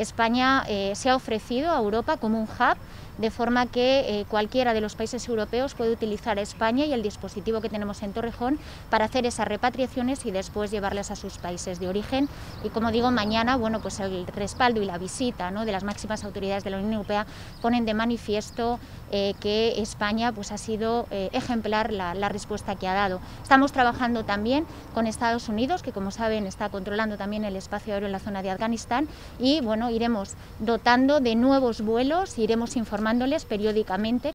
España eh, se ha ofrecido a Europa como un hub de forma que eh, cualquiera de los países europeos puede utilizar a España y el dispositivo que tenemos en Torrejón para hacer esas repatriaciones y después llevarlas a sus países de origen. Y como digo, mañana bueno, pues el respaldo y la visita ¿no? de las máximas autoridades de la Unión Europea ponen de manifiesto eh, que España pues, ha sido ejemplar la, la respuesta que ha dado. Estamos trabajando también con Estados Unidos, que como saben está controlando también el espacio aéreo en la zona de Afganistán y bueno, iremos dotando de nuevos vuelos, iremos informando periódicamente